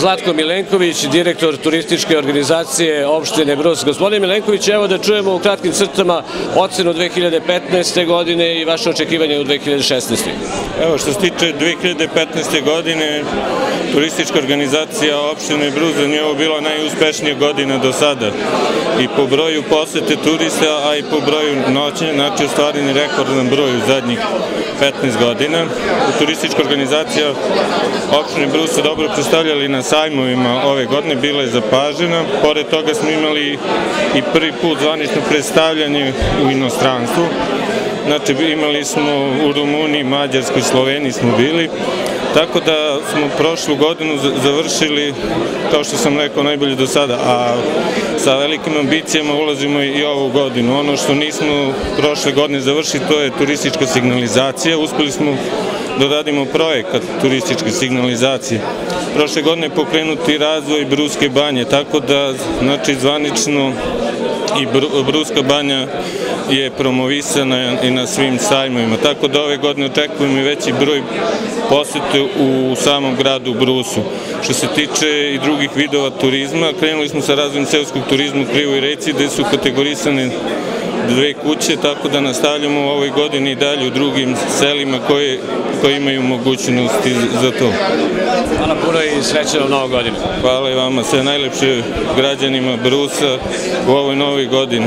Zlatko Milenković, direktor turističke organizacije opštine Brus. Gospodine Milenković, evo da čujemo u kratkim crtama ocenu 2015. godine i vaše očekivanje u 2016. Evo što se tiče 2015. godine, turistička organizacija opštine Brus za nje ovo bila najuspešnija godina do sada. I po broju posete turista, a i po broju noćenja, znači ostvaren je rekordan broj u zadnjih 15 godina. Turistička organizacija opštine Brus su dobro predstavljali na sajmovima ove godine, bila je zapažena. Pored toga smo imali i prvi put zvanično predstavljanje u inostranstvu. Znači imali smo u Rumuniji, Mađarskoj, Sloveniji smo bili. Tako da smo prošlu godinu završili, kao što sam rekao, najbolje do sada, a sa velikim ambicijama ulazimo i ovu godinu. Ono što nismo prošle godine završili, to je turistička signalizacija. Uspeli smo da radimo projekat turističke signalizacije. Prošle godine pokrenuti razvoj Bruske banje, tako da, znači, zvanično i Bruska banja je promovisana i na svim sajmovima. Tako da ove godine očekujemo i veći broj posete u samom gradu Brusu. Što se tiče i drugih vidova turizma, krenuli smo sa razvojem seoskog turizma u Krivoj reci, gde su kategorisane dve kuće, tako da nastavljamo u ovoj godini i dalje u drugim selima koje, koje imaju mogućnosti za to. Hvala puno i srećeno novu godinu. Hvala i vama, sve najlepše građanima Brusa u ovoj novoj godini.